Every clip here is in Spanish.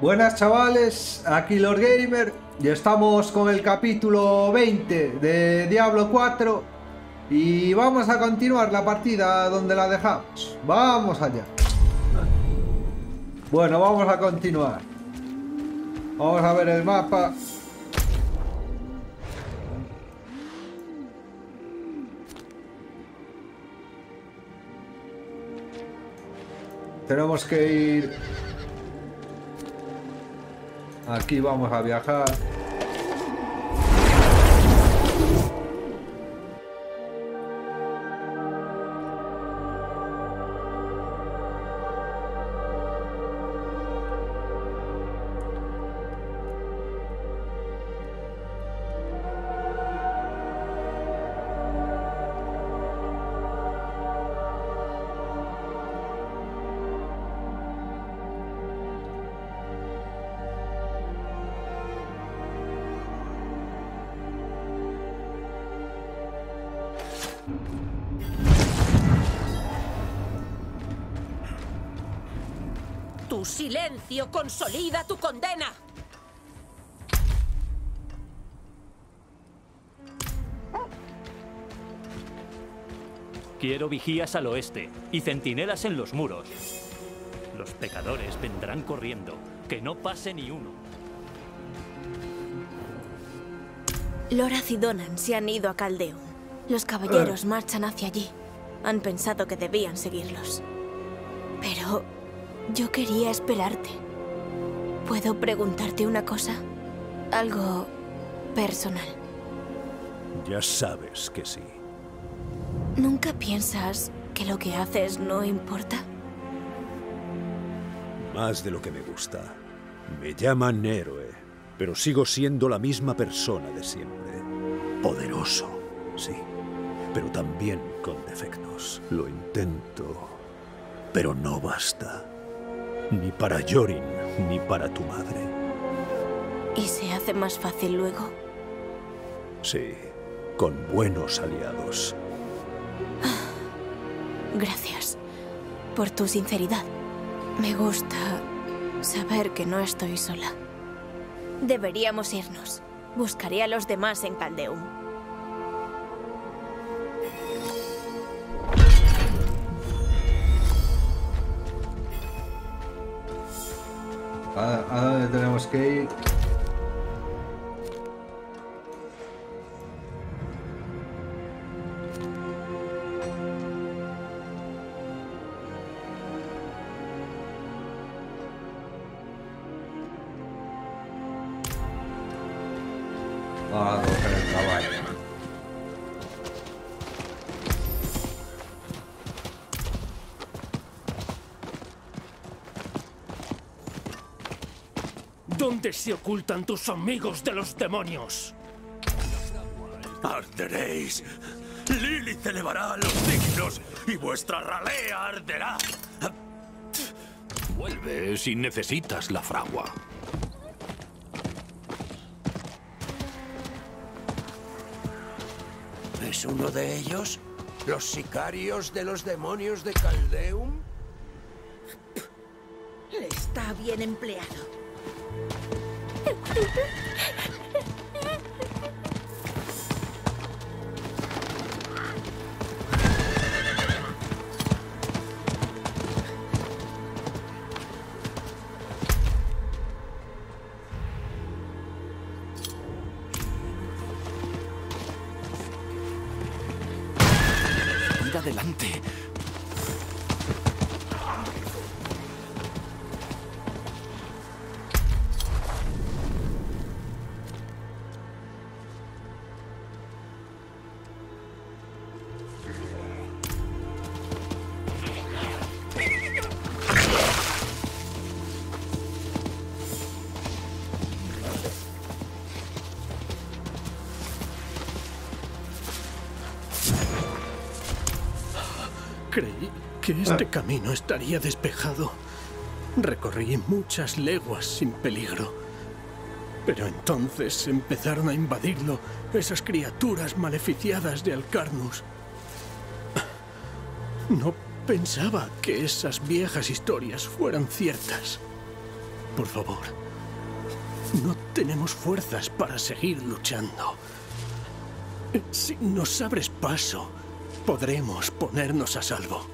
Buenas chavales, aquí Lord Gamer y estamos con el capítulo 20 de Diablo 4 y vamos a continuar la partida donde la dejamos. Vamos allá. Bueno, vamos a continuar. Vamos a ver el mapa. Tenemos que ir... Aquí vamos a viajar. Tu silencio consolida tu condena. Quiero vigías al oeste y centinelas en los muros. Los pecadores vendrán corriendo. Que no pase ni uno. Loraz y Donan se han ido a Caldeum. Los caballeros marchan hacia allí. Han pensado que debían seguirlos. Pero yo quería esperarte. ¿Puedo preguntarte una cosa? Algo personal. Ya sabes que sí. ¿Nunca piensas que lo que haces no importa? Más de lo que me gusta. Me llaman héroe, pero sigo siendo la misma persona de siempre. Poderoso, sí, pero también con defectos. Lo intento, pero no basta. Ni para Yorin, ni para tu madre. ¿Y se hace más fácil luego? Sí, con buenos aliados. Gracias por tu sinceridad. Me gusta saber que no estoy sola. Deberíamos irnos. Buscaré a los demás en Caldeum. ¿A, a dónde tenemos que ir? Se ocultan tus amigos de los demonios? Arderéis. Lilith elevará a los dignos y vuestra ralea arderá. Vuelve si necesitas la fragua. ¿Es uno de ellos? ¿Los sicarios de los demonios de Caldeum? Está bien empleado. Ir que este camino estaría despejado. Recorrí muchas leguas sin peligro. Pero entonces empezaron a invadirlo esas criaturas maleficiadas de Alcarnus. No pensaba que esas viejas historias fueran ciertas. por favor. No tenemos fuerzas para seguir luchando. Si nos abres paso, podremos ponernos a salvo.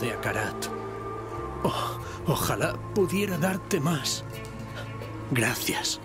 De Akarat. Oh, ojalá pudiera darte más. Gracias.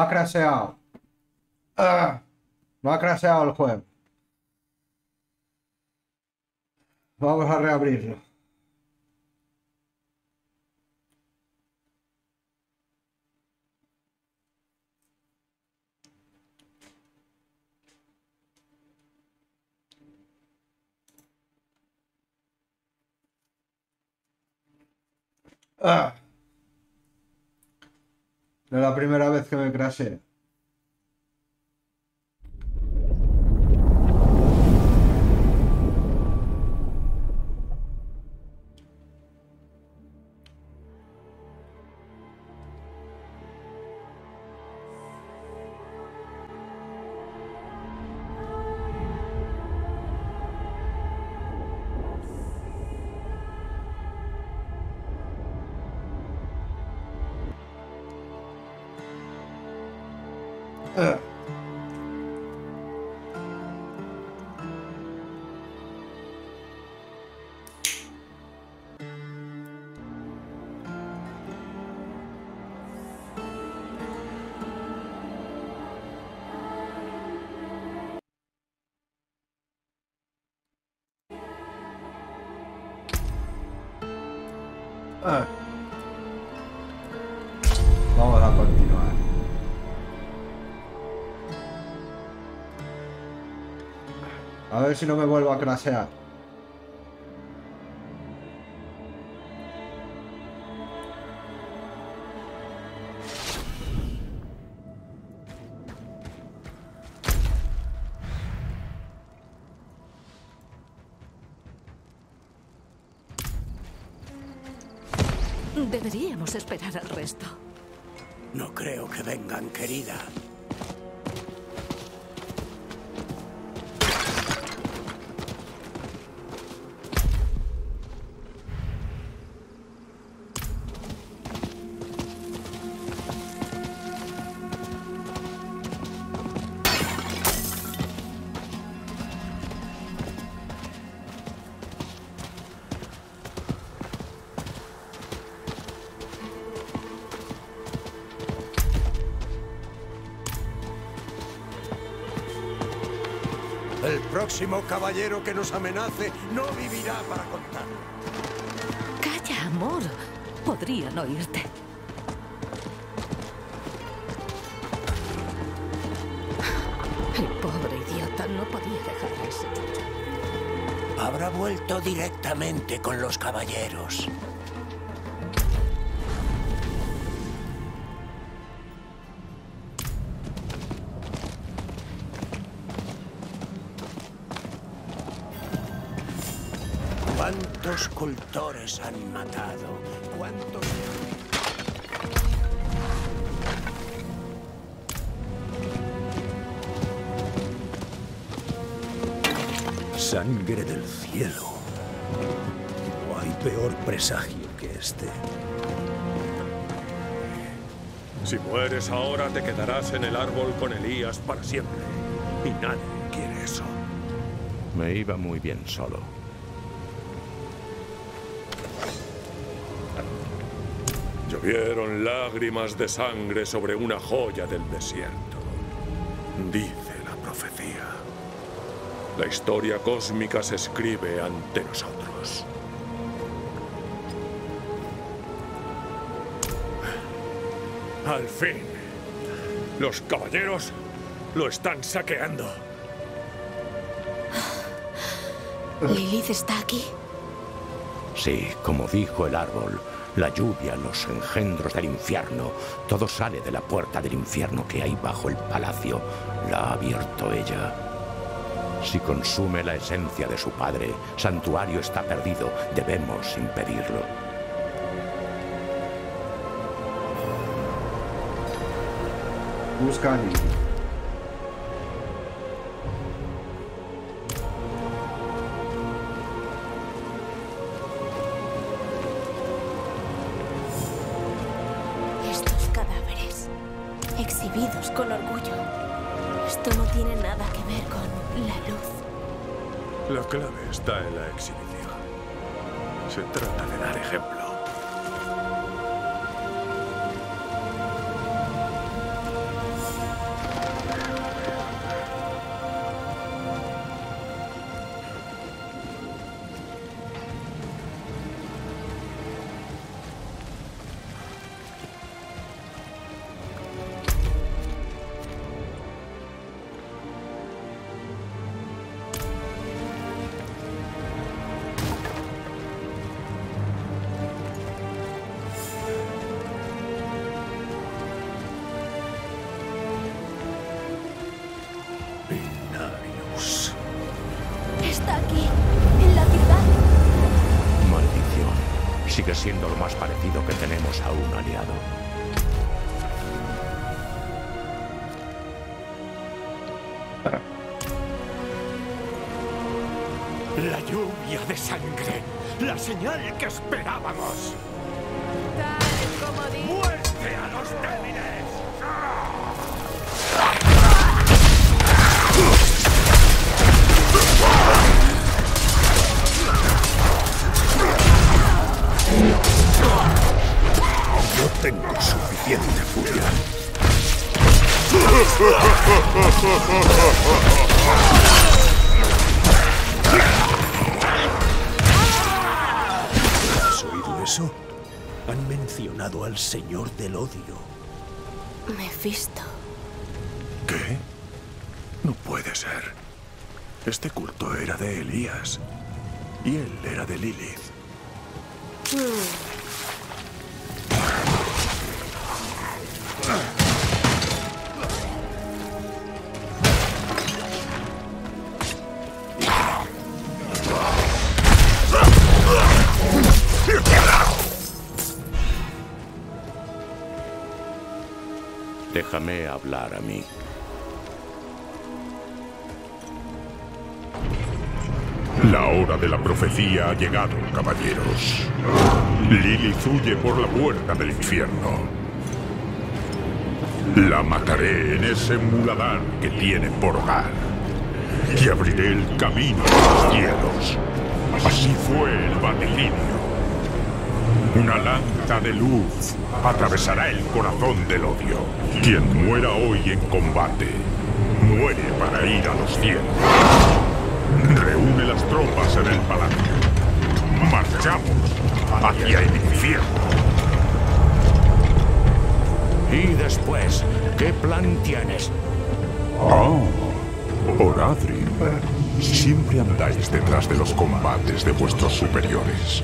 Ha craseado. Ah, me ha craseado el juego. Vamos a reabrirlo. Ah. La primera vez que me crasea. Ah. Vamos a continuar. A ver si no me vuelvo a crasear. Esperar al resto. No creo que vengan, querida. Caballero que nos amenace no vivirá para contarlo. Calla, amor. Podrían oírte. El pobre idiota no podía dejar eso. Habrá vuelto directamente con los caballeros. ¿Cuántos cultores han matado? ¿Cuántos... Sangre del cielo. No hay peor presagio que este. Si mueres ahora, te quedarás en el árbol con Elías para siempre. Y nadie quiere eso. Me iba muy bien solo. Llovieron lágrimas de sangre sobre una joya del desierto. Dice la profecía. La historia cósmica se escribe ante nosotros. Al fin. Los caballeros lo están saqueando. ¿Lilith está aquí? Sí, como dijo el árbol, la lluvia, los engendros del infierno, todo sale de la puerta del infierno que hay bajo el palacio. La ha abierto ella. Si consume la esencia de su padre, Santuario está perdido. Debemos impedirlo. Busca clave está en la exhibición. Se trata de dar ejemplo. Señor del Odio. Mefisto. ¿Qué? No puede ser. Este culto era de Elías. Y él era de Lilith. A mí. La hora de la profecía ha llegado, caballeros. Lilith huye por la puerta del infierno. La mataré en ese muladar que tiene por hogar. Y abriré el camino a los cielos. Así fue el vaticinio. Una lanza de luz atravesará el corazón del odio. Quien muera hoy en combate, muere para ir a los cielos. Reúne las tropas en el palacio. Marchamos hacia el infierno. Y después, ¿qué plan tienes? Oh, Oradrim. Siempre andáis detrás de los combates de vuestros superiores.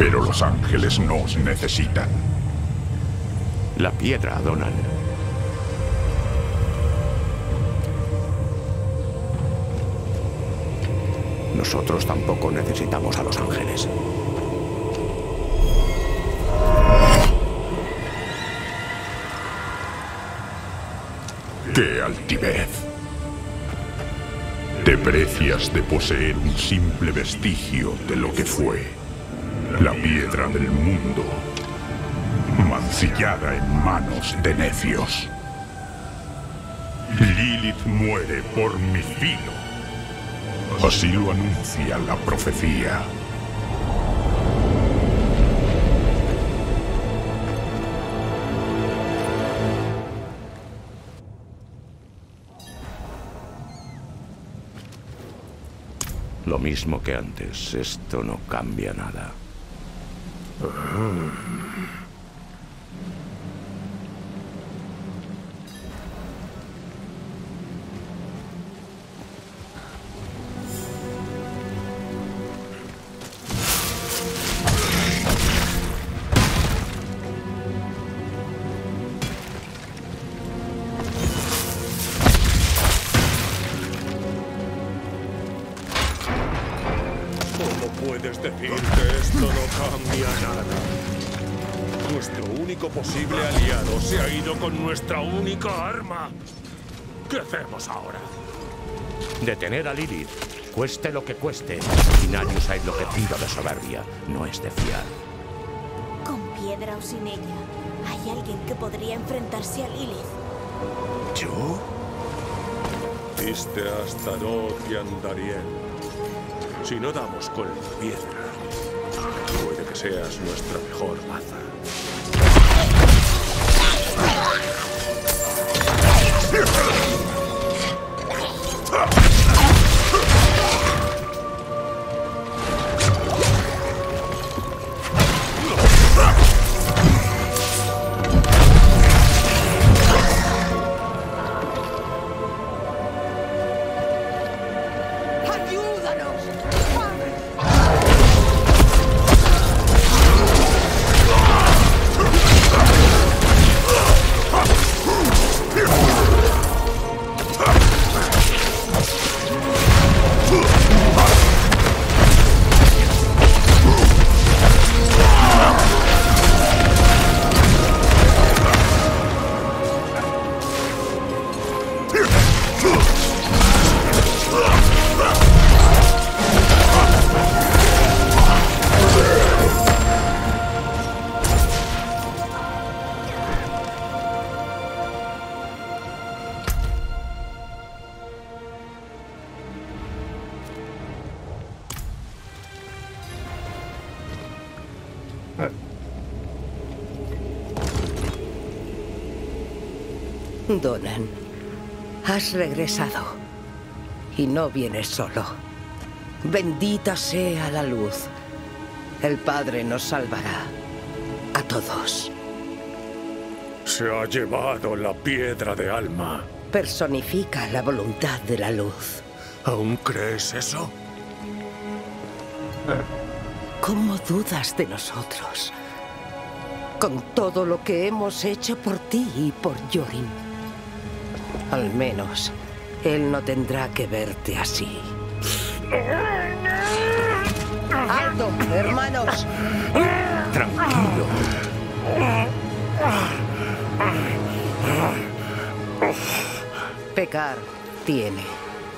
Pero los ángeles nos necesitan. La piedra, Donald. Nosotros tampoco necesitamos a los ángeles. ¡Qué altivez! Te precias de poseer un simple vestigio de lo que fue la piedra del mundo, mancillada en manos de necios. Lilith muere por mi filo. Así lo anuncia la profecía. Lo mismo que antes, esto no cambia nada. ¿Quieres Lilith, cueste lo que cueste. Inarius ha enloquecido de soberbia, no es de fiar. Con piedra o sin ella, hay alguien que podría enfrentarse a Lilith. ¿Yo? Viste a Astaroth y Andariel. Si no damos con la piedra, puede que seas nuestra mejor baza. Has regresado. Y no vienes solo. Bendita sea la luz. El Padre nos salvará. A todos. Se ha llevado la piedra de alma. Personifica la voluntad de la luz. ¿Aún crees eso? ¿Cómo dudas de nosotros? Con todo lo que hemos hecho por ti y por Yorin. Al menos, él no tendrá que verte así. ¡Alto, hermanos! Tranquilo. Pecar tiene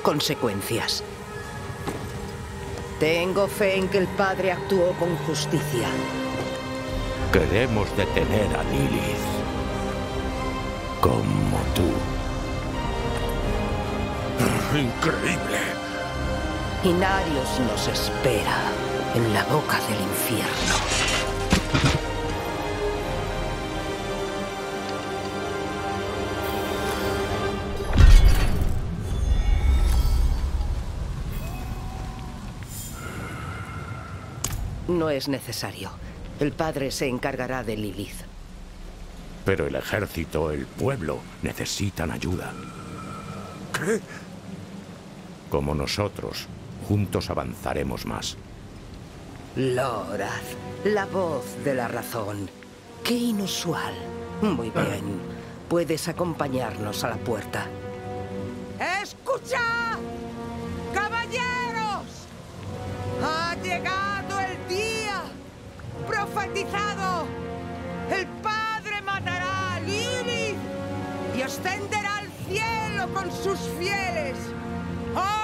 consecuencias. Tengo fe en que el Padre actuó con justicia. Queremos detener a Lilith. Como tú. Increíble. Inarios nos espera en la boca del infierno. No es necesario. El padre se encargará de Lilith. Pero el ejército, el pueblo, necesitan ayuda. ¿Qué? Como nosotros, juntos avanzaremos más. Lorath, la voz de la razón. Qué inusual. Muy bien. Puedes acompañarnos a la puerta. ¡Escucha! ¡Caballeros! ¡Ha llegado el día! ¡Profetizado! ¡El Padre matará a Lilith y ascenderá al cielo con sus fieles! ¡Al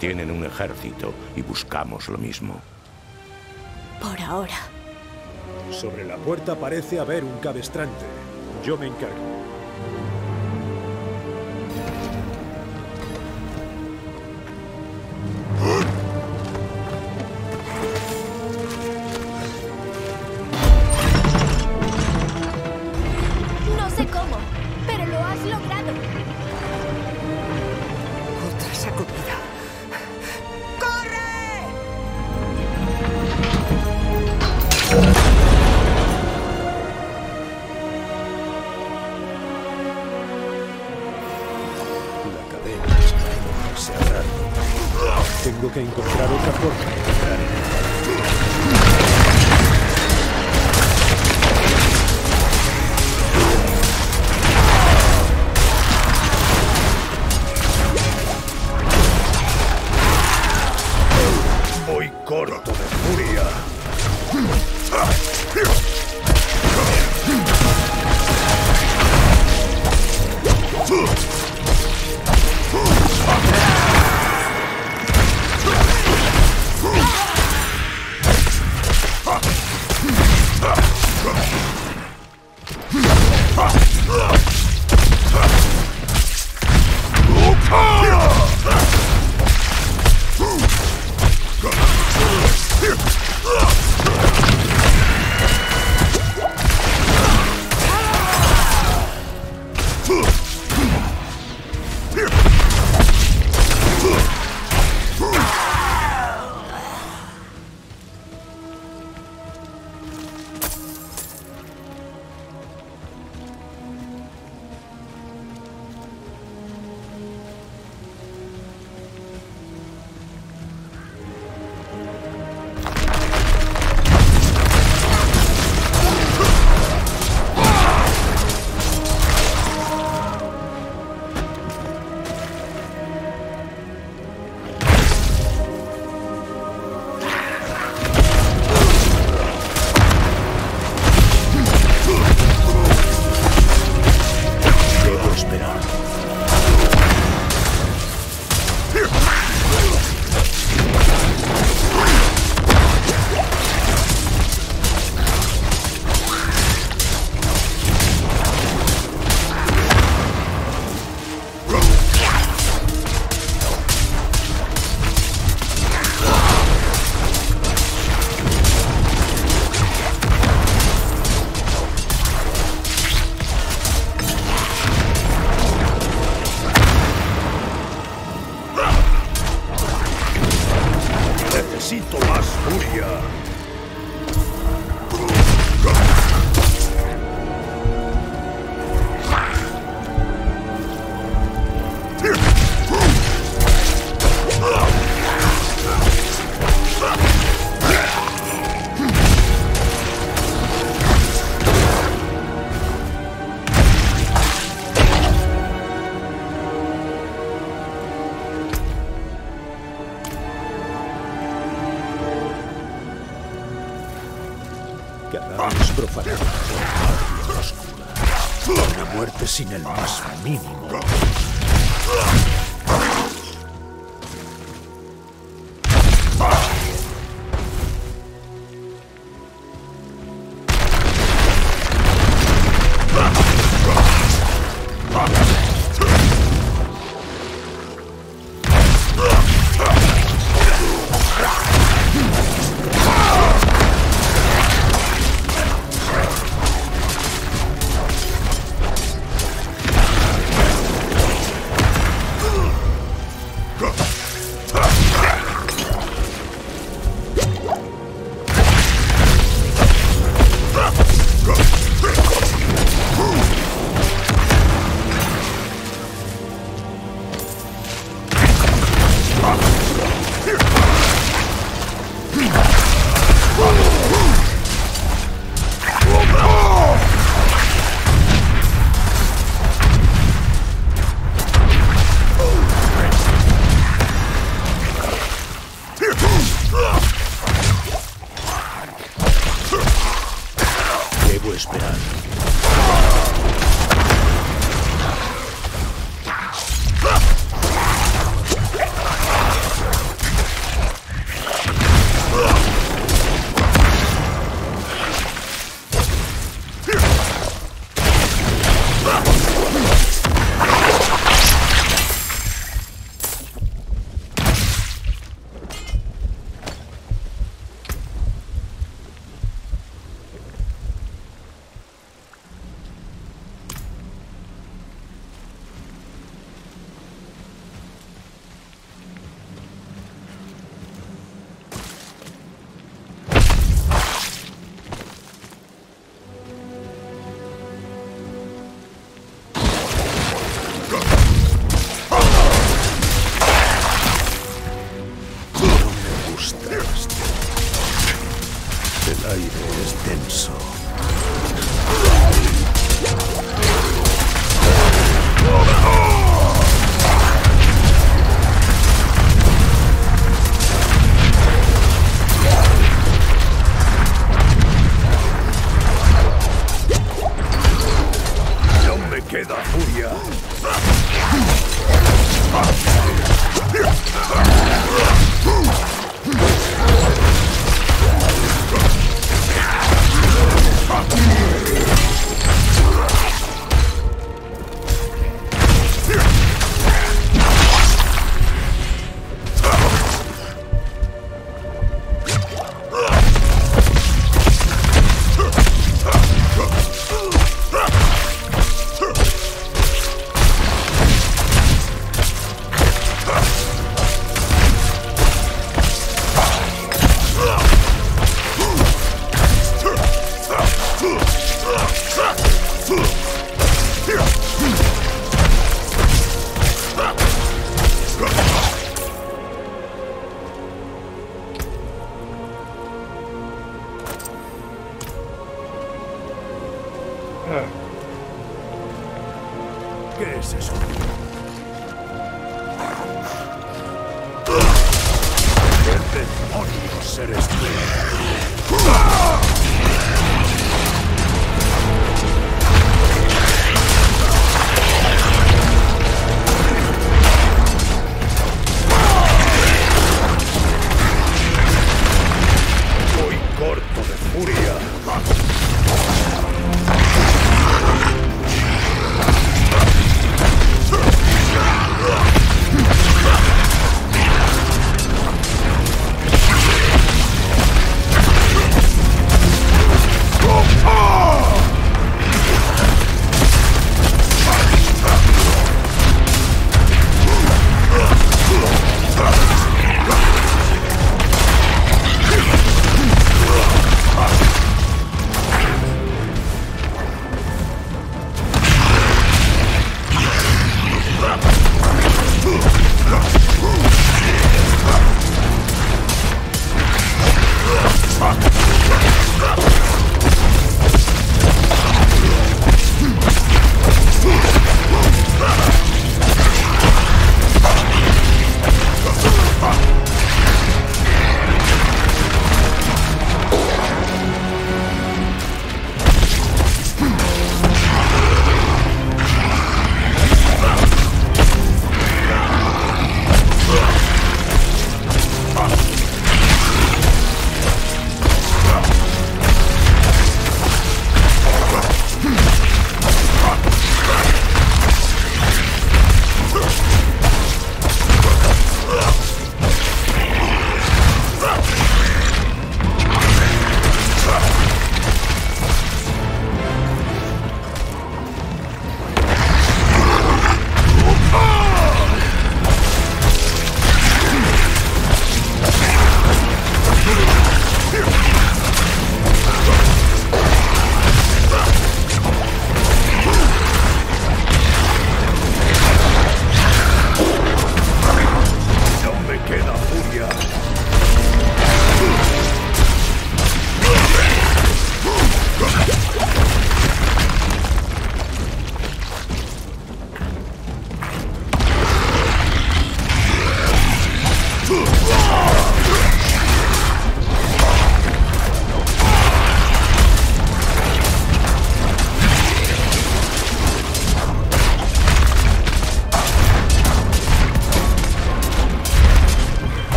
Tienen un ejército y buscamos lo mismo. Por ahora. Sobre la puerta parece haber un cabestrante. Yo me encargo. Debo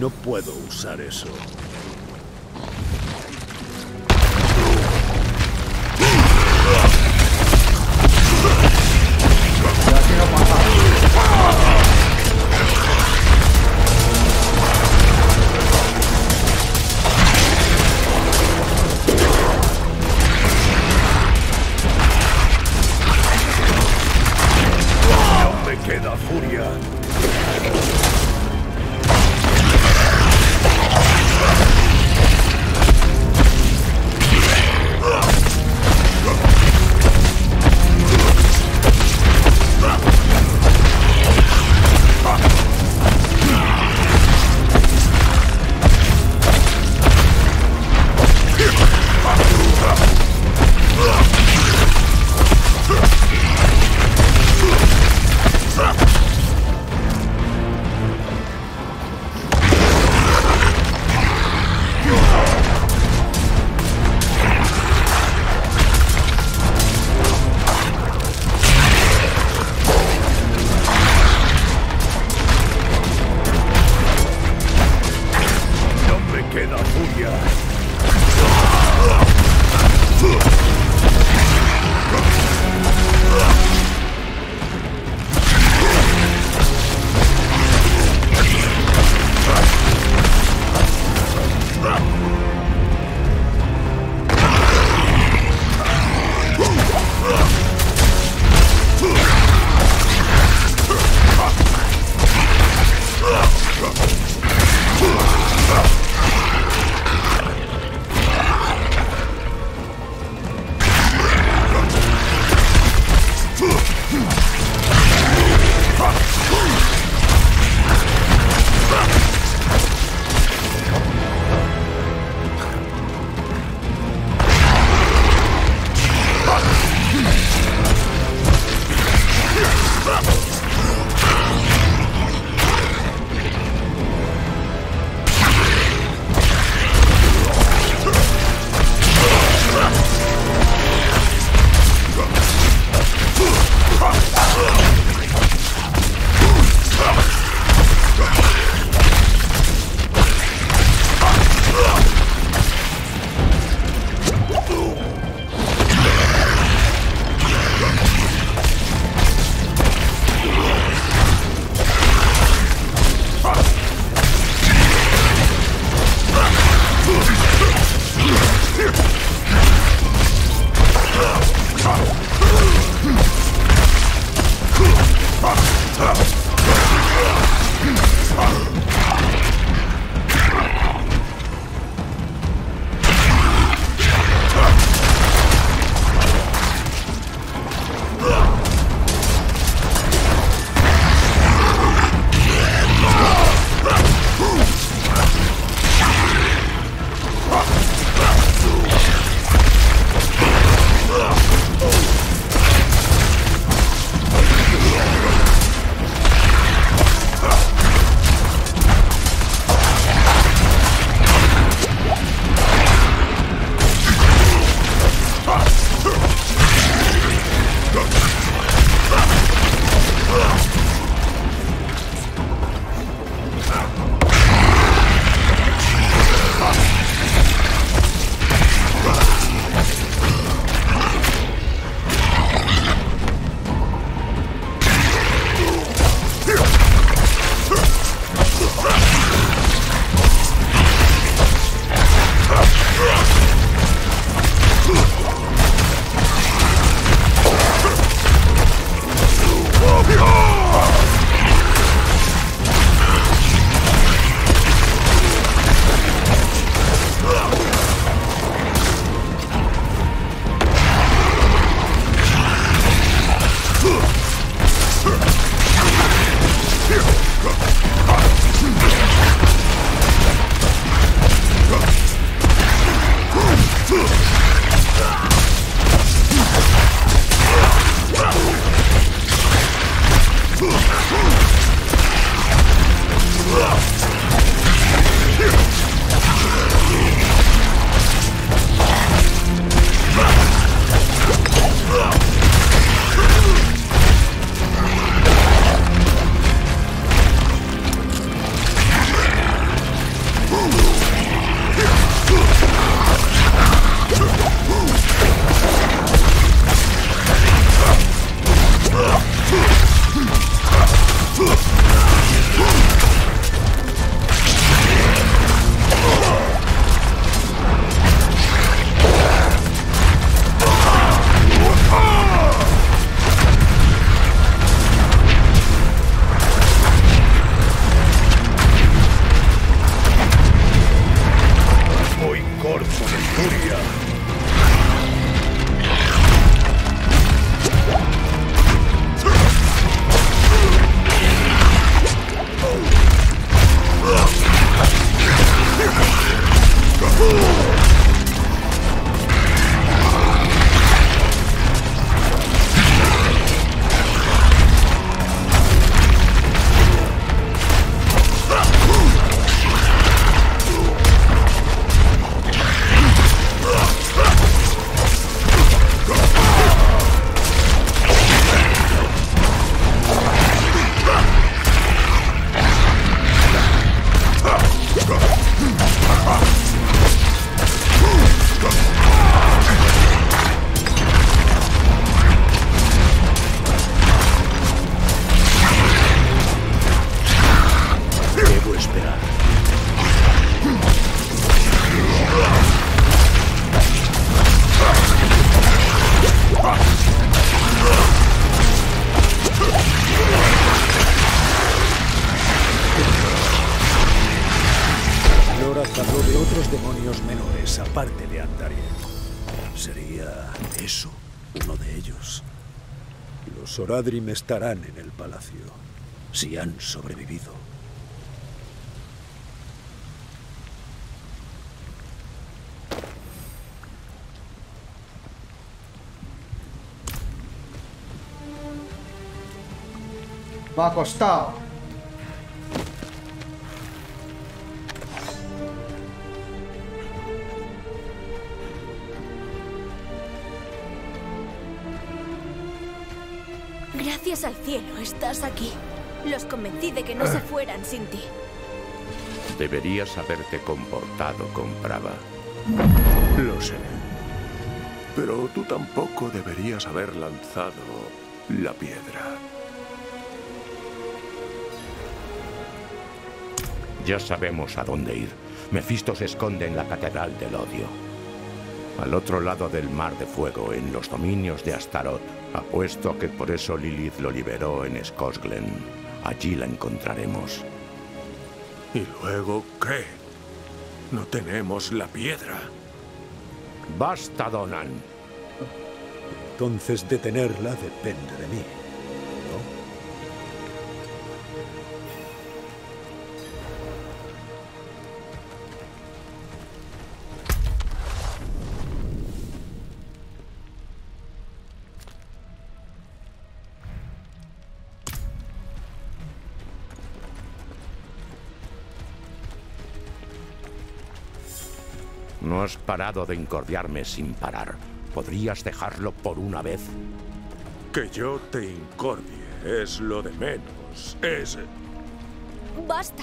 No puedo usar eso. Los Oradrim estarán en el palacio, si han sobrevivido. Estás aquí. Los convencí de que no se fueran sin ti. Deberías haberte comportado con Brava. Lo sé. Pero tú tampoco deberías haber lanzado la piedra. Ya sabemos a dónde ir. Mephisto se esconde en la Catedral del Odio. Al otro lado del Mar de Fuego, en los dominios de Astaroth. Apuesto a que por eso Lilith lo liberó en Skosglen. Allí la encontraremos. ¿Y luego qué? No tenemos la piedra. Basta, Donan. Entonces detenerla depende de mí. Has parado de incordiarme sin parar. ¿Podrías dejarlo por una vez? Que yo te incordie es lo de menos. Es... Basta.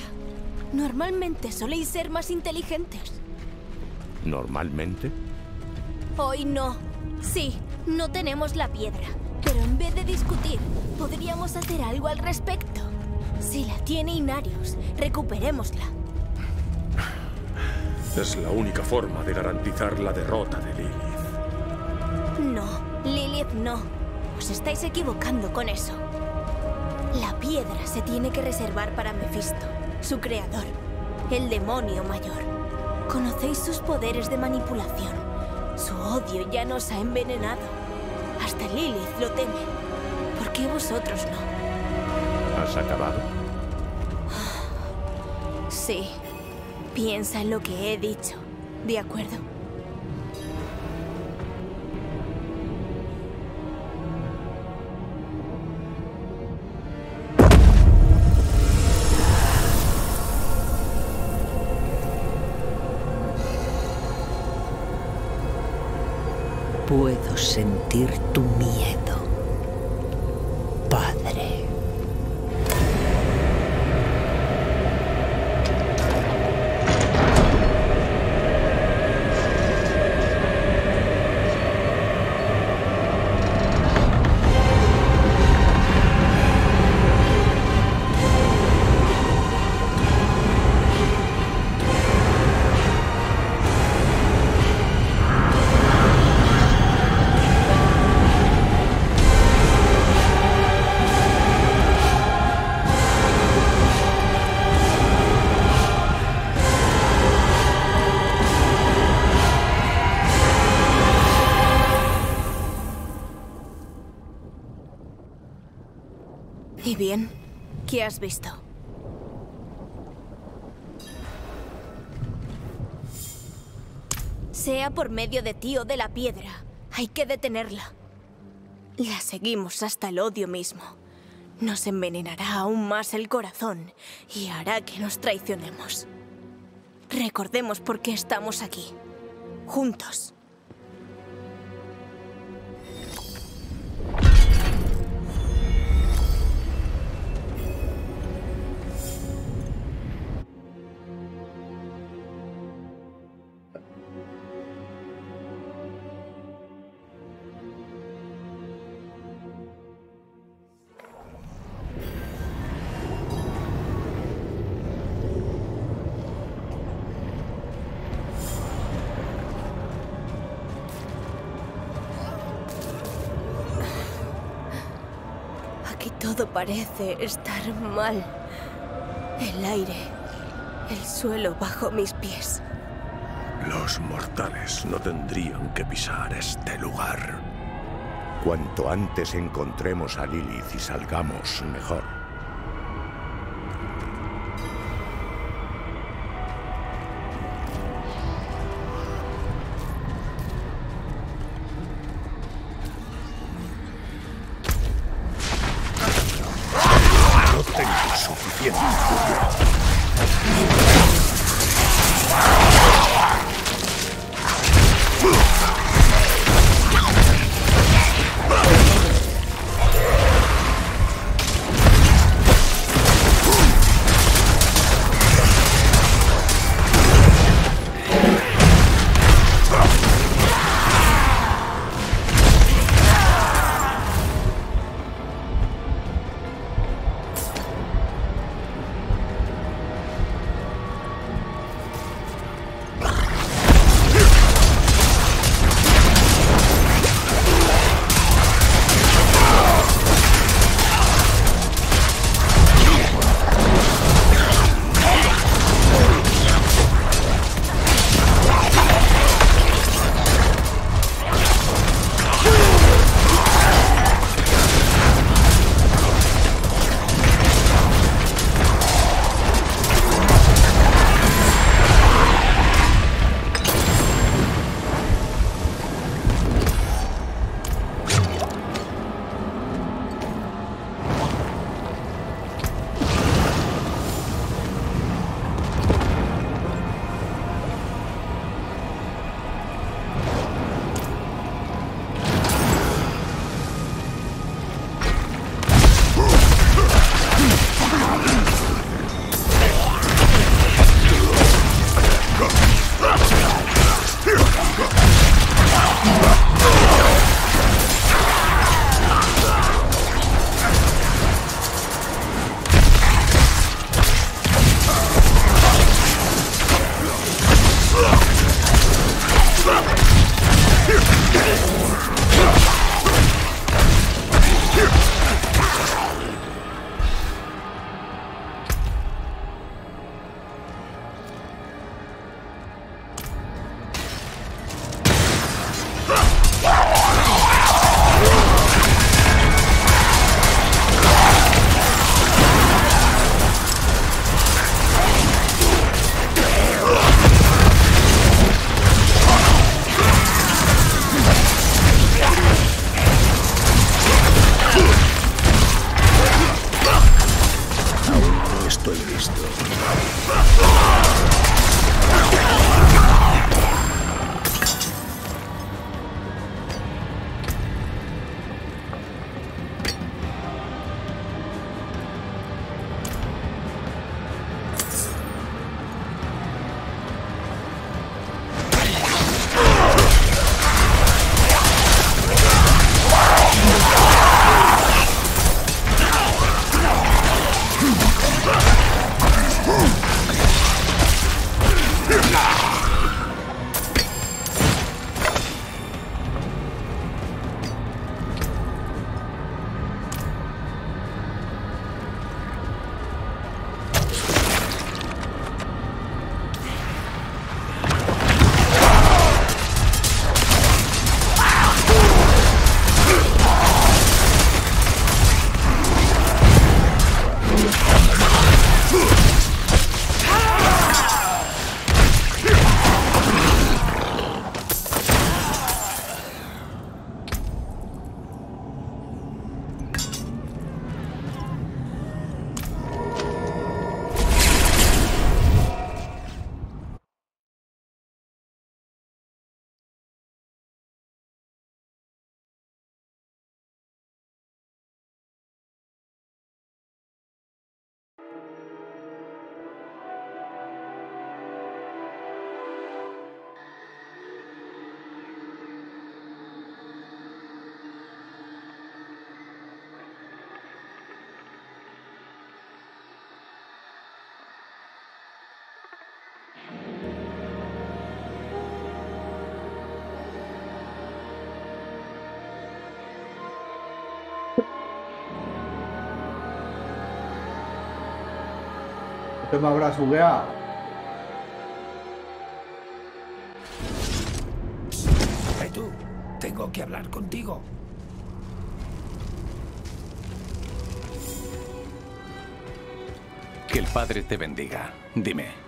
Normalmente soléis ser más inteligentes. ¿Normalmente? Hoy no. Sí, no tenemos la piedra. Pero en vez de discutir, podríamos hacer algo al respecto. Si la tiene Inarius, recuperémosla. Es la única forma de garantizar la derrota de Lilith. No, Lilith no. Os estáis equivocando con eso. La piedra se tiene que reservar para Mephisto, su creador, el demonio mayor. Conocéis sus poderes de manipulación. Su odio ya nos ha envenenado. Hasta Lilith lo teme. ¿Por qué vosotros no? ¿Has acabado? Sí. Piensa en lo que he dicho. ¿De acuerdo? Puedo sentir tu visto? Sea por medio de ti o de la piedra, hay que detenerla. La seguimos hasta el odio mismo. Nos envenenará aún más el corazón y hará que nos traicionemos. Recordemos por qué estamos aquí. Juntos. Parece estar mal. El aire, el suelo bajo mis pies. Los mortales no tendrían que pisar este lugar. Cuanto antes encontremos a Lilith y salgamos, mejor. Me habrá. Hey, tú, tengo que hablar contigo. Que el Padre te bendiga. Dime,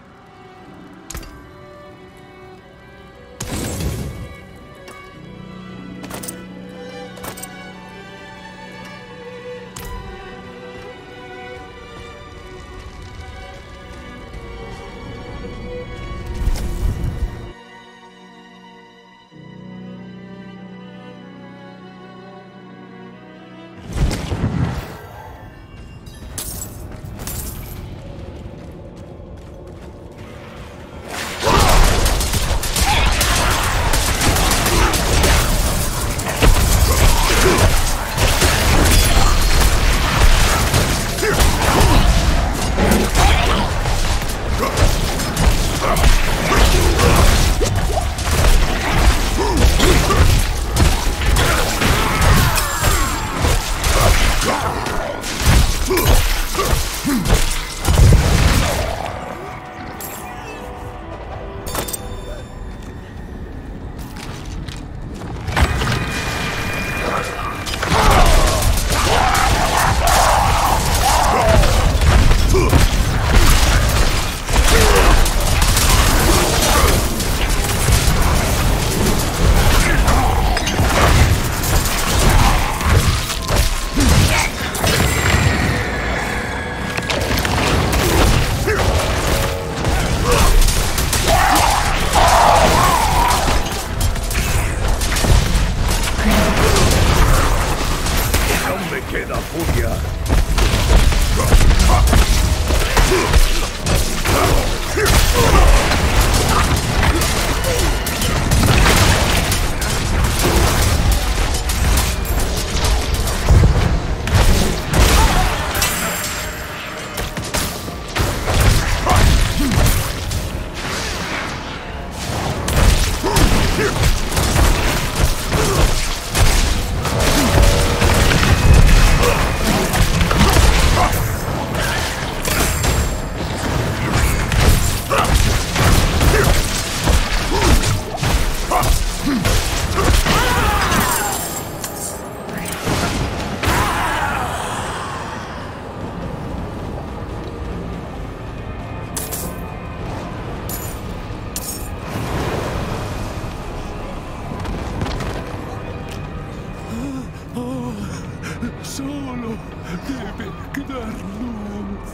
debe quedar luz.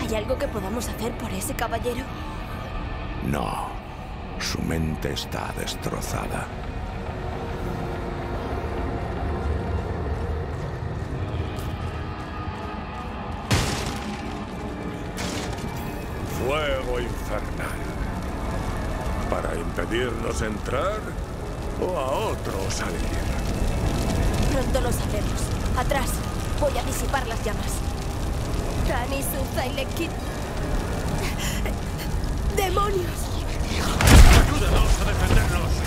¿Hay algo que podamos hacer por ese caballero? No. Su mente está destrozada. Fuego infernal. ¿Para impedirnos entrar o a otro salir? Pronto lo sabremos. Atrás. Voy a disipar las llamas. Tani Suzailekit. ¡Demonios! ¡Ayúdanos a defendernos!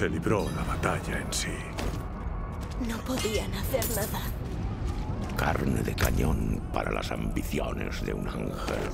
Se libró la batalla en sí. No podían hacer nada. Carne de cañón para las ambiciones de un ángel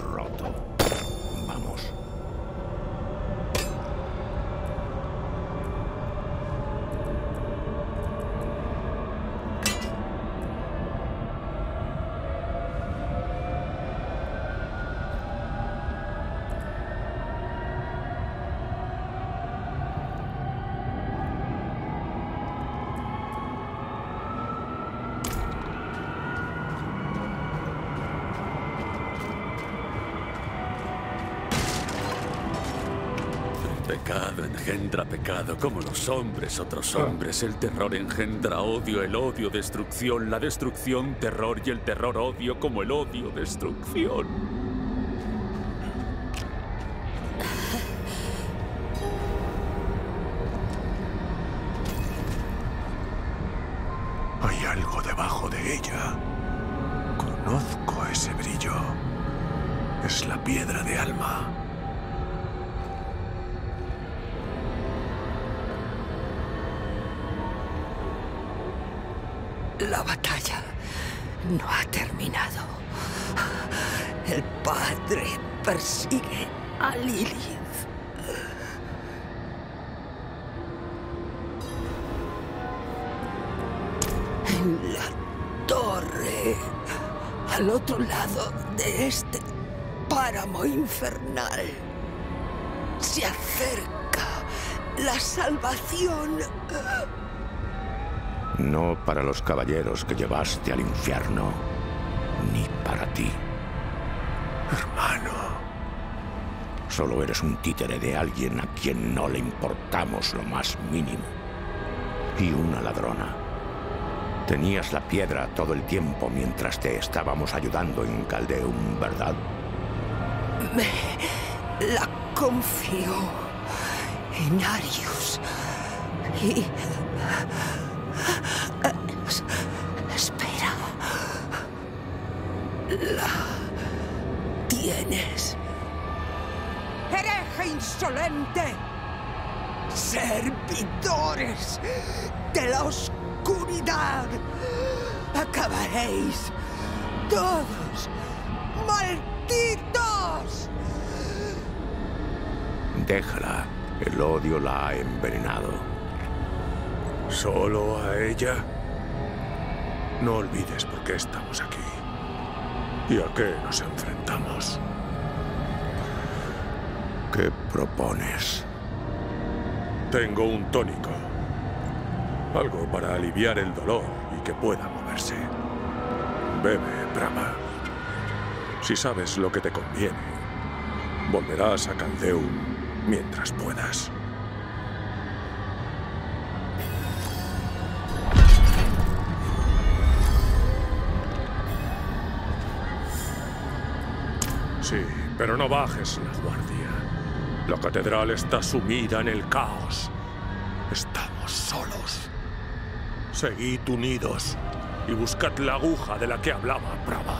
engendra pecado, como los hombres, otros hombres. El terror engendra odio, el odio, destrucción, la destrucción, terror y el terror, odio, como el odio, destrucción. Se acerca la salvación. No para los caballeros que llevaste al infierno, ni para ti. Hermano. Solo eres un títere de alguien a quien no le importamos lo más mínimo. Y una ladrona. Tenías la piedra todo el tiempo mientras te estábamos ayudando en Caldeum, ¿verdad? Me la confío en Arius. Y... Es- Espera. La tienes. ¡Hereje insolente! Servidores de la oscuridad. Acabaréis todos Déjala. El odio la ha envenenado. ¿Solo a ella? No olvides por qué estamos aquí. ¿Y a qué nos enfrentamos? ¿Qué propones? Tengo un tónico. Algo para aliviar el dolor y que pueda moverse. Bebe, Brahma. Si sabes lo que te conviene, volverás a Caldeum mientras puedas. Sí, pero no bajes la guardia. La catedral está sumida en el caos. Estamos solos. Seguid unidos y buscad la aguja de la que hablaba Brava.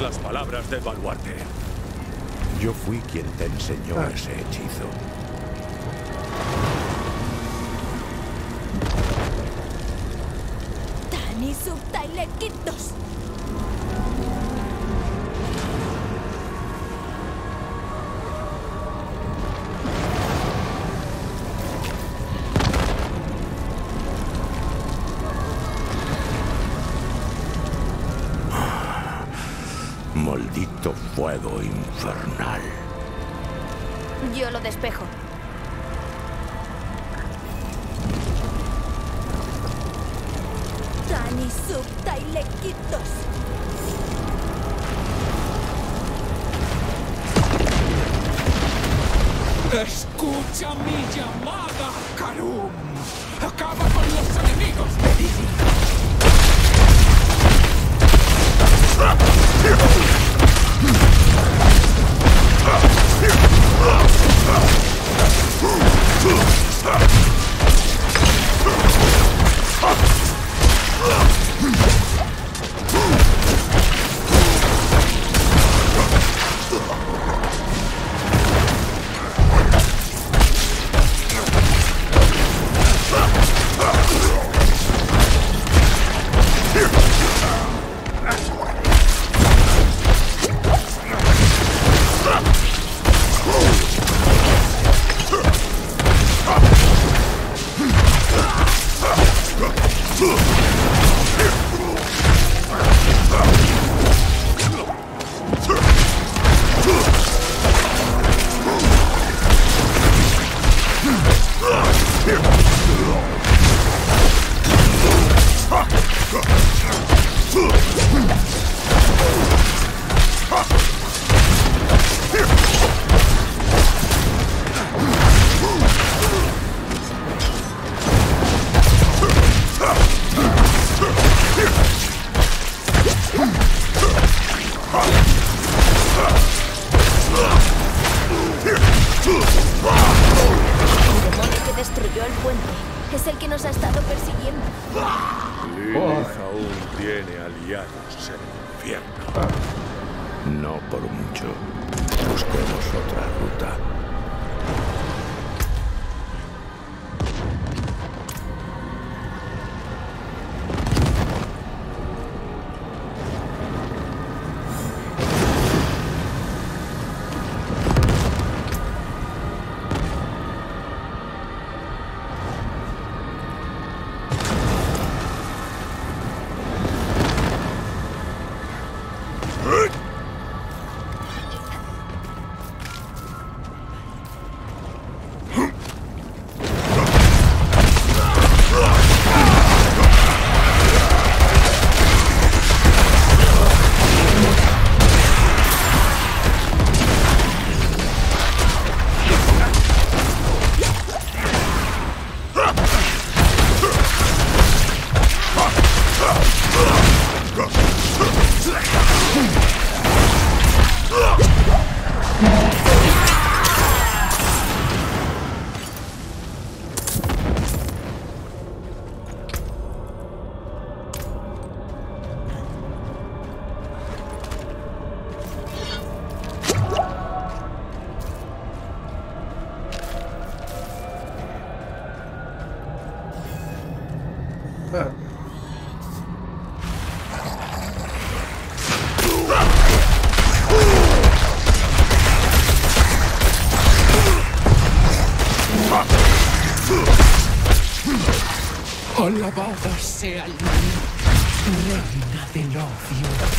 las palabras del baluarte. Yo fui quien te enseñó ah. ese hechizo. Dani Subtailet sea el maná, reina del odio. Lan.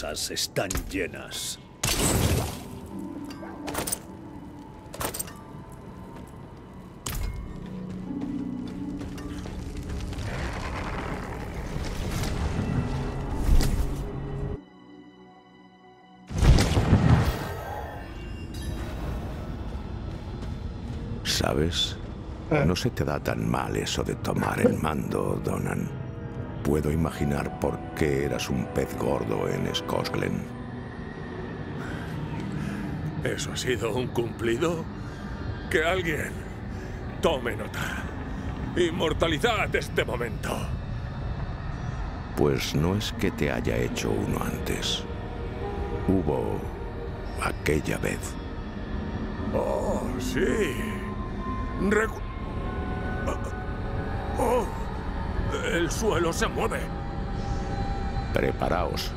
Bolsas están llenas. ¿Sabes? No se te da tan mal eso de tomar el mando, Donan. Puedo imaginar por qué eras un pez gordo en Skosglen. ¿Eso ha sido un cumplido? Que alguien tome nota. Inmortalizad este momento. Pues no es que te haya hecho uno antes. Hubo aquella vez. Oh, sí. Recu- el suelo se mueve. Preparaos.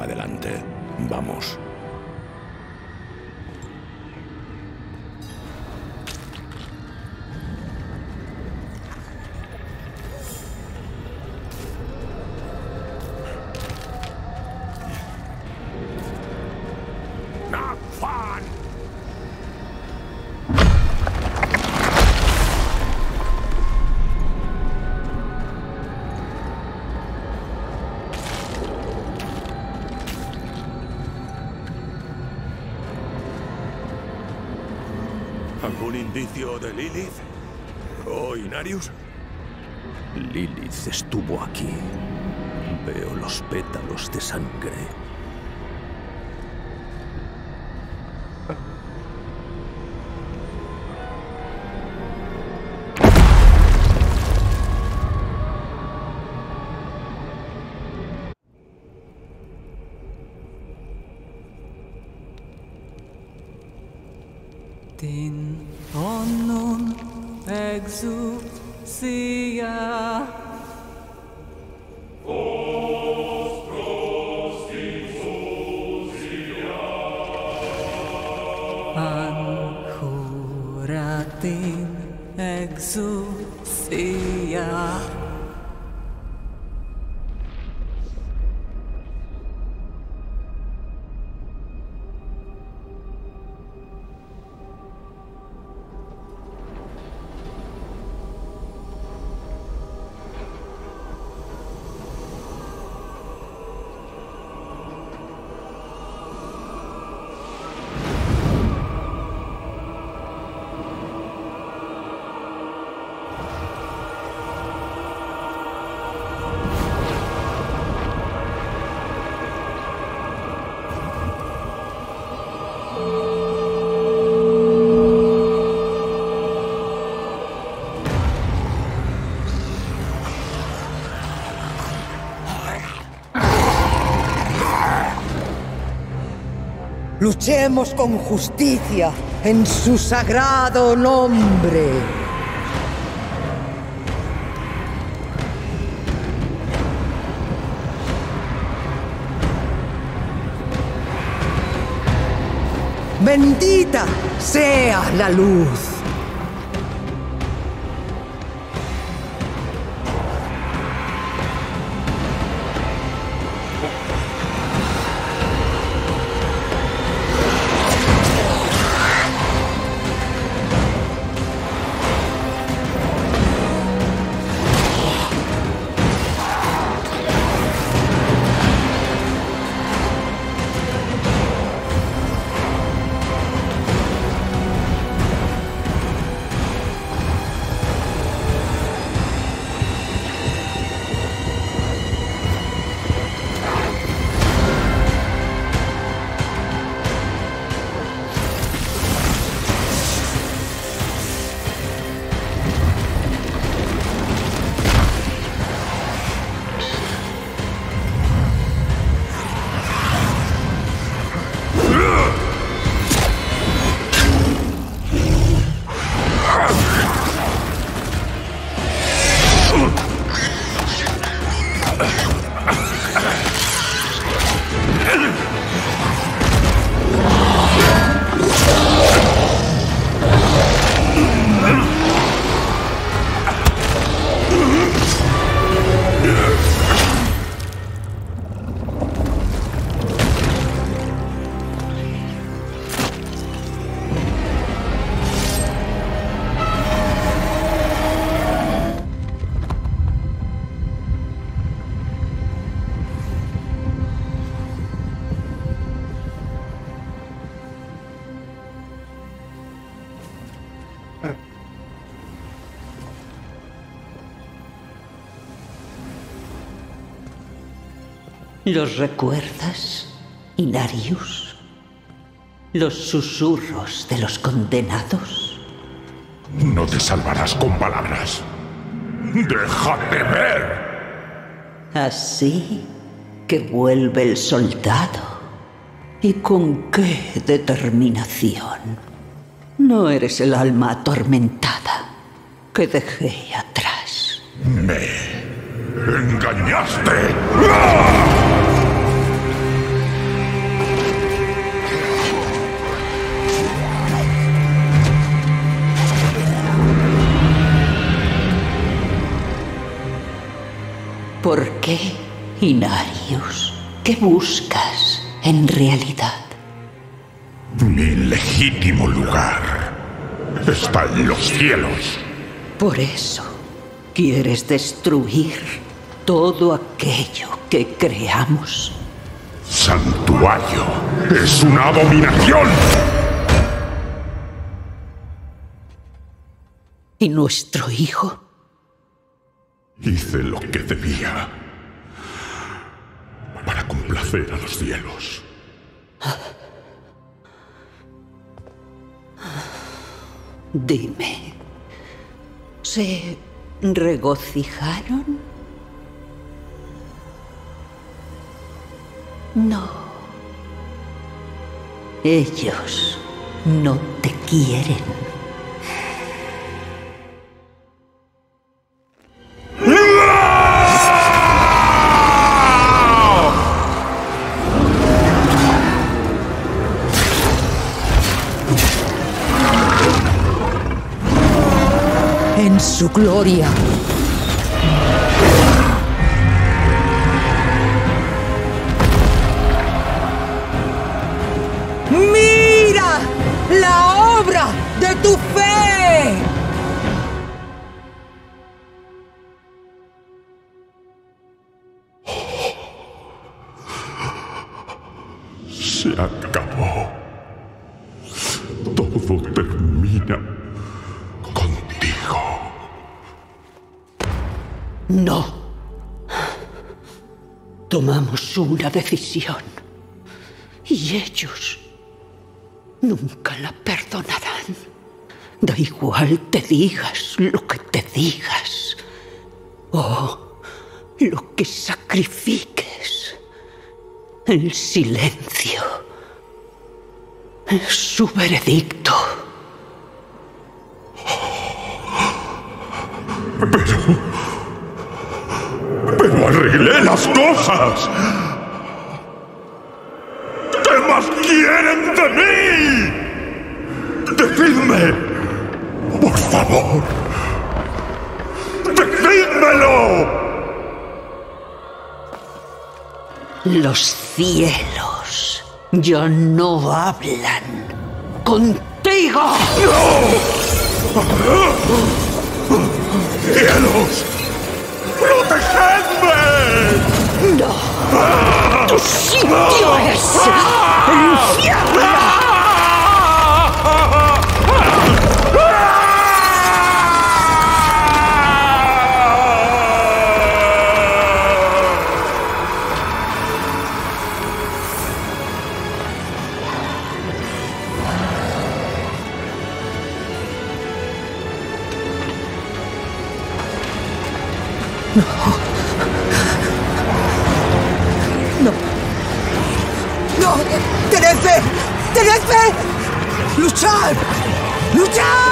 Aguja. ¿Algún indicio de Lilith? ¿O Inarius? Lilith estuvo aquí. Veo los pétalos de sangre. Luchemos con justicia en su sagrado nombre. Bendita sea la luz. ¿Los recuerdas, Inarius? ¿Los susurros de los condenados? No te salvarás con palabras. ¡Déjate ver! Así que vuelve el soldado. ¿Y con qué determinación? No eres el alma atormentada que dejé atrás. Me ¡Engañaste! ¿Por qué, Inarius? ¿Qué buscas en realidad? Mi legítimo lugar está en los cielos. Por eso quieres destruir todo aquello que creamos. Santuario es una abominación. ¿Y nuestro hijo? Hice lo que debía para complacer a los cielos. Dime, ¿se regocijaron? No. Ellos no te quieren. En su gloria. ¡Mira la obra de tu fe! No. Tomamos una decisión. Y ellos nunca la perdonarán. Da igual te digas lo que te digas. O lo que sacrifiques. El silencio es su veredicto. Pero arreglé las cosas. ¿Qué más quieren de mí? Decidme. Por favor. Decídmelo. Los cielos ya no hablan contigo. ¡Cielos! ¡Protegedme! No. Tu sitio es el infierno. No. ¡Tened fe!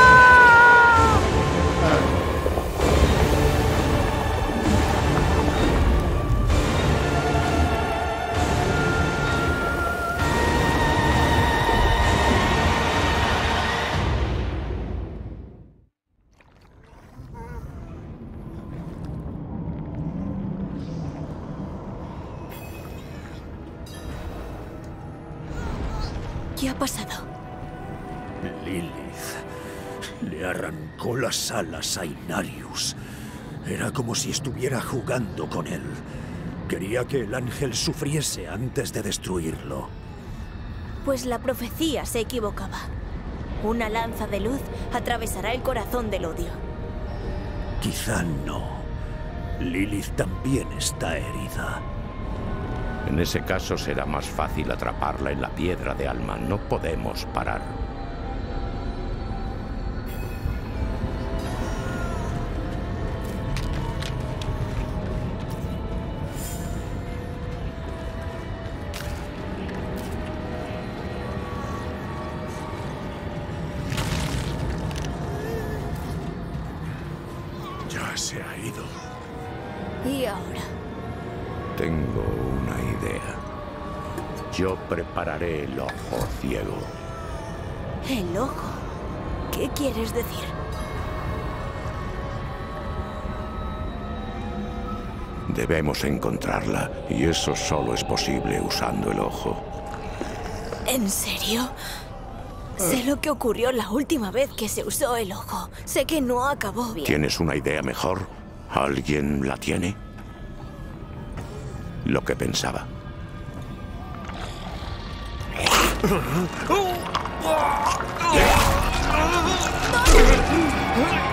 Las alas a Inarius. Era como si estuviera jugando con él. Quería que el ángel sufriese antes de destruirlo. Pues la profecía se equivocaba. Una lanza de luz atravesará el corazón del odio. Quizá no. Lilith también está herida. En ese caso será más fácil atraparla en la piedra de alma. No podemos parar. Debemos encontrarla, y eso solo es posible usando el ojo. ¿En serio? Sé lo que ocurrió la última vez que se usó el ojo. Sé que no acabó bien. ¿Tienes una idea mejor? ¿Alguien la tiene? Lo que pensaba.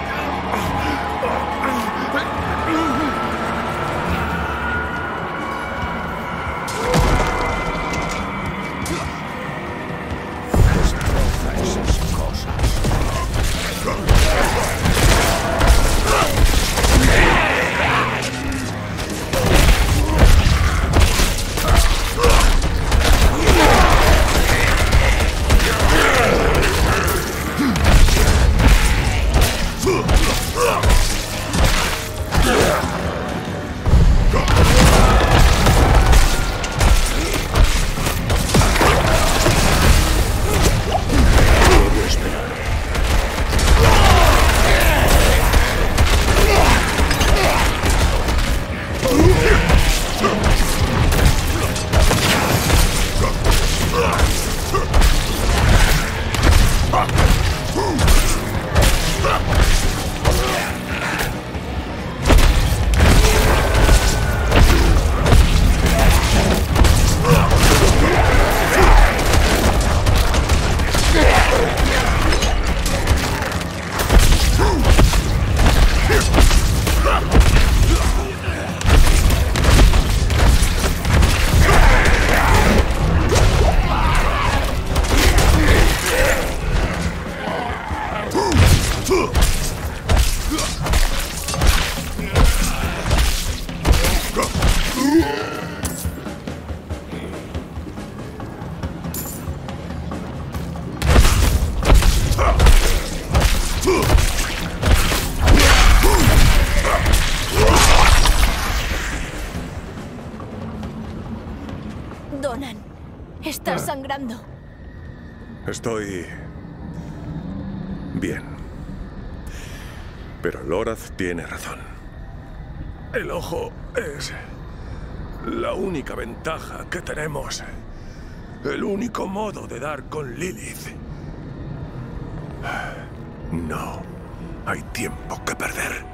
Estoy... bien. Pero Loraz tiene razón. El ojo es la única ventaja que tenemos. El único modo de dar con Lilith. No hay tiempo que perder.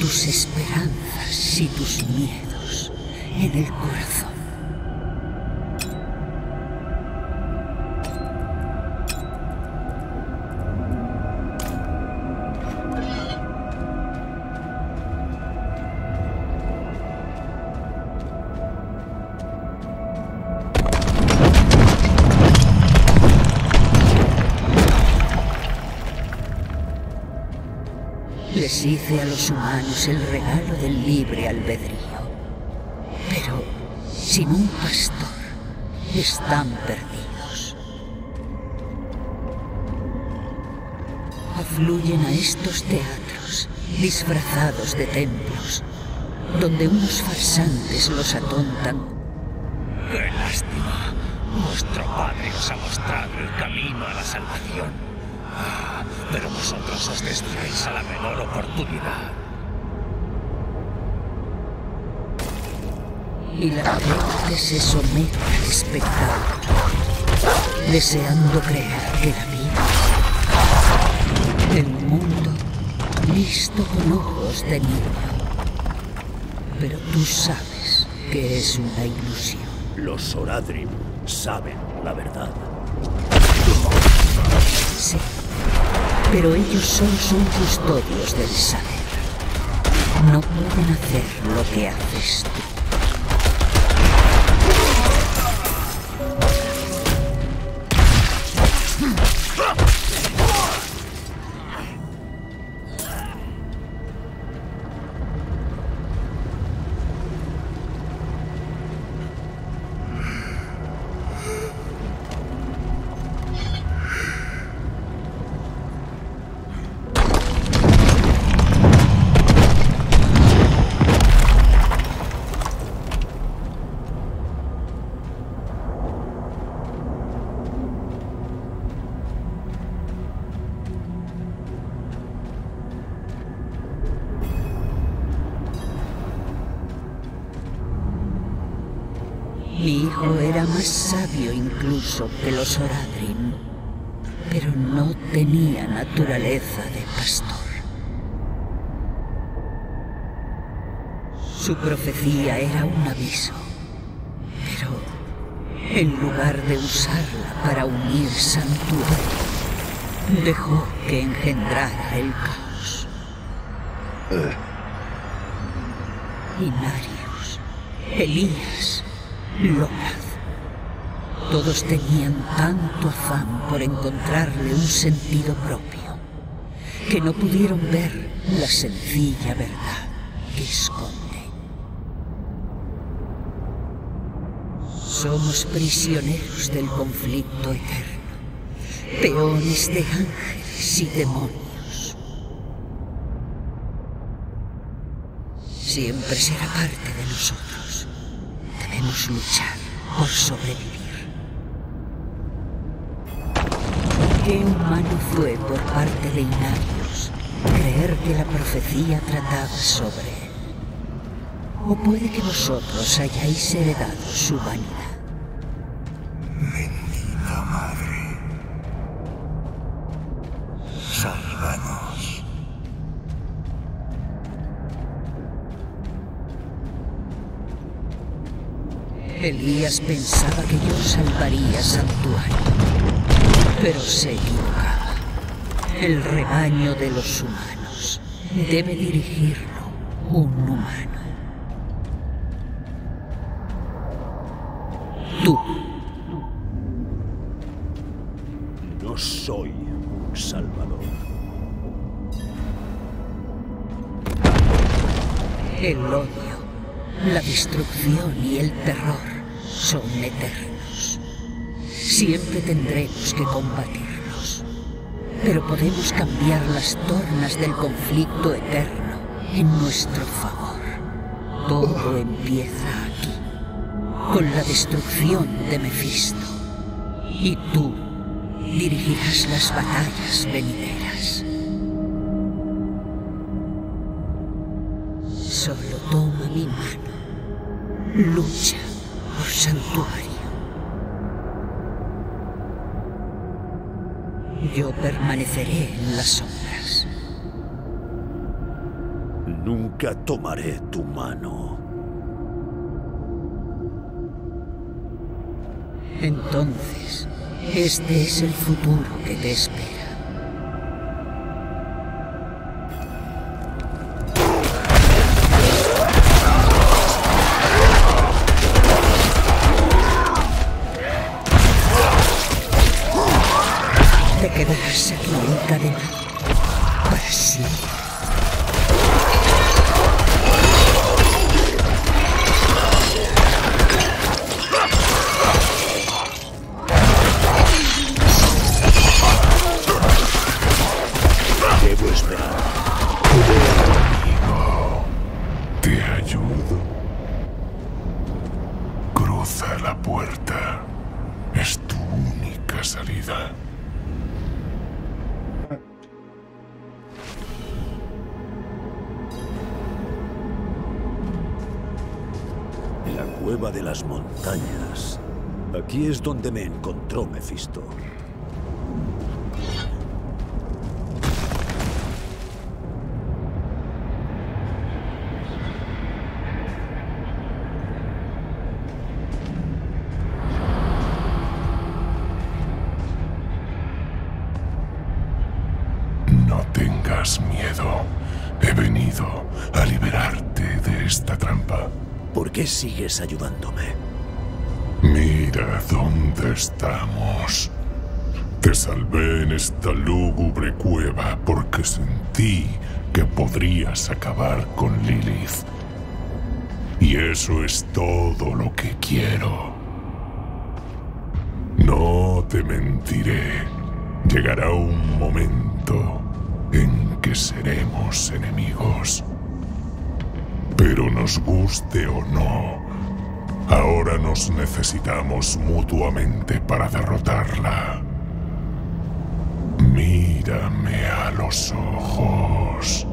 Tus esperanzas y tus miedos en el corazón. Humanos el regalo del libre albedrío. Pero sin un pastor están perdidos. Afluyen a estos teatros disfrazados de templos, donde unos farsantes los atontan. ¡Qué lástima! Vuestro padre os ha mostrado el camino a la salvación. Ah, pero vosotros os desviáis a la menor oportunidad. Y la gente se somete al espectáculo, deseando creer que la vida, el mundo, visto con ojos de niño. Pero tú sabes que es una ilusión. Los Soradrim saben la verdad. Sí, pero ellos solo son custodios del saber. No pueden hacer lo que haces tú. Su profecía era un aviso, pero en lugar de usarla para unir santuario, dejó que engendrara el caos. Inarius, Elías, Lorad. Todos tenían tanto afán por encontrarle un sentido propio que no pudieron ver la sencilla verdad que esconde. Somos prisioneros del conflicto eterno, peones de ángeles y demonios. Siempre será parte de nosotros. Debemos luchar por sobrevivir. Qué humano fue por parte de Inarius creer que la profecía trataba sobre él. O puede que vosotros hayáis heredado su vanidad. Bendita Madre. Sálvanos. Elías pensaba que yo salvaría Santuario, pero se equivocaba. El rebaño de los humanos debe dirigirlo un humano. Tú. El odio La destrucción y el terror son eternos. Siempre tendremos que combatirlos. Pero podemos cambiar las tornas del conflicto eterno en nuestro favor. Todo empieza aquí, con la destrucción de Mefisto. Y tú dirigirás las batallas venideras. Solo toma mi mano. Lucha por Santuario. Yo permaneceré en las sombras. Nunca tomaré tu mano. Entonces, este es el futuro que te espera. Sigues ayudándome? Mira dónde estamos. Te salvé en esta lúgubre cueva porque sentí que podrías acabar con Lilith. Y eso es todo lo que quiero. No te mentiré. Llegará un momento en que seremos enemigos. Pero nos guste o no, ahora nos necesitamos mutuamente para derrotarla. Mírame a los ojos.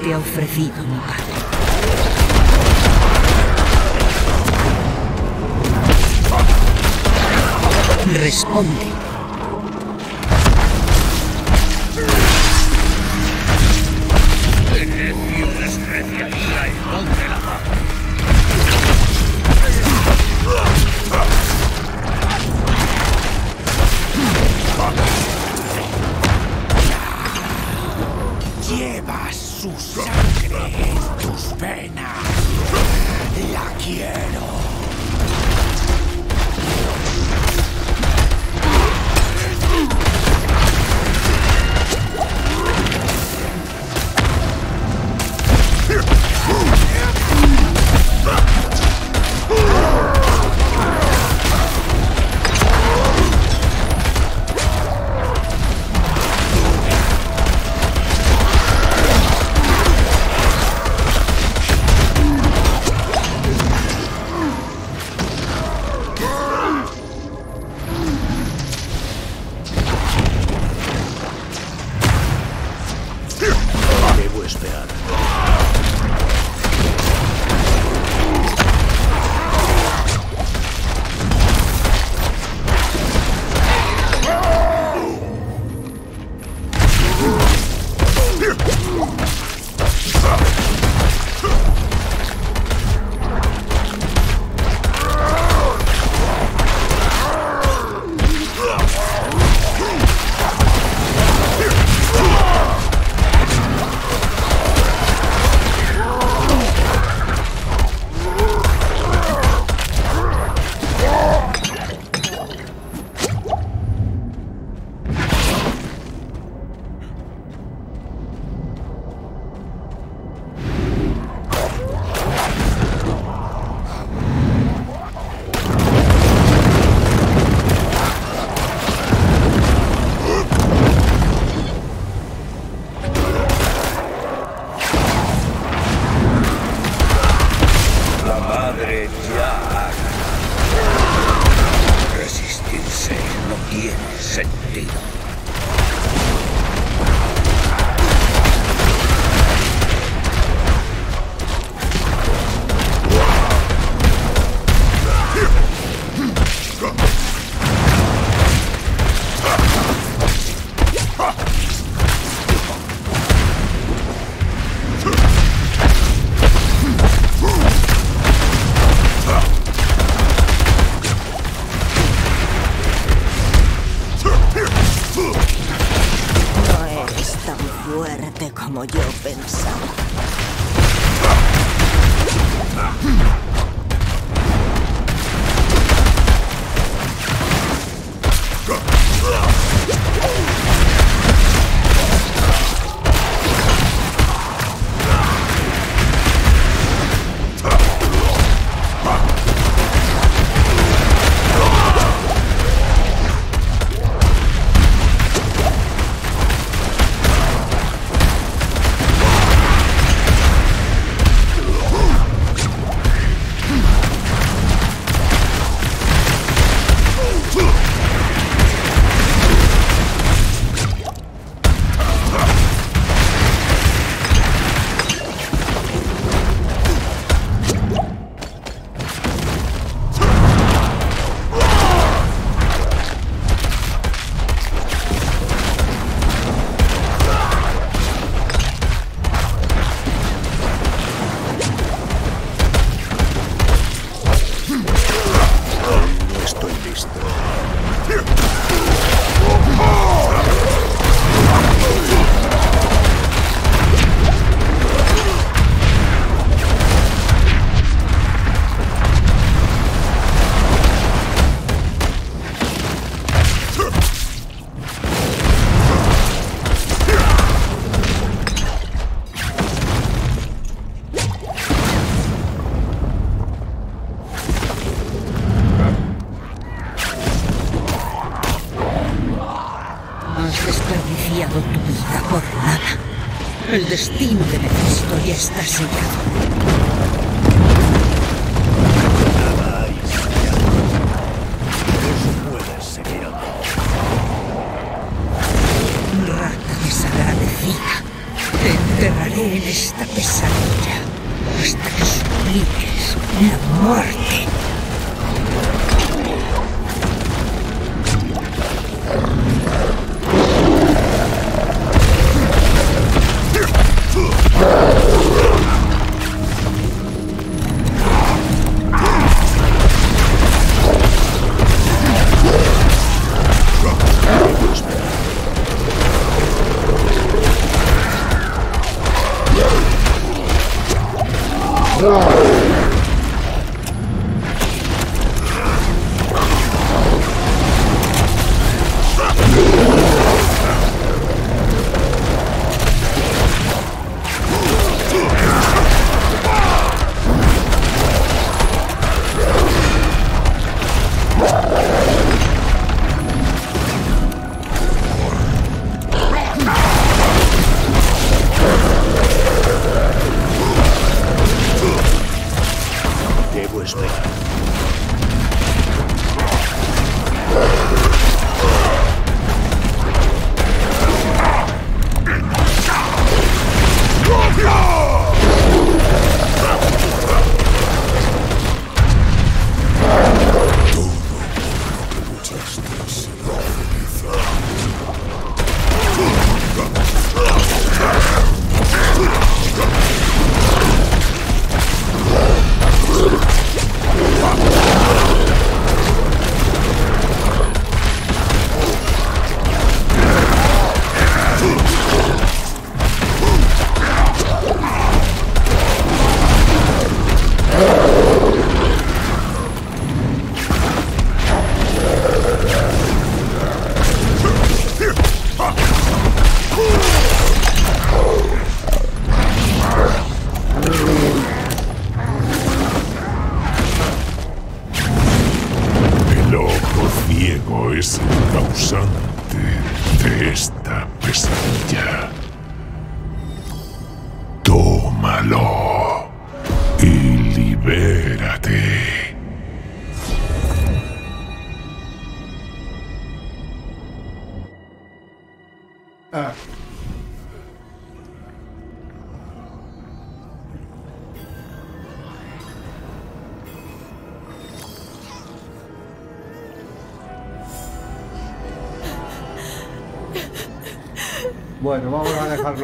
Te ha ofrecido mi padre? Responde.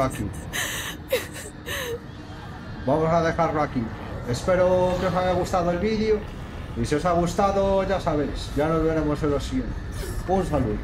Aquí. Vamos a dejarlo aquí. Espero que os haya gustado el vídeo. Y si os ha gustado, ya sabéis, ya nos veremos en los siguientes. Un saludo.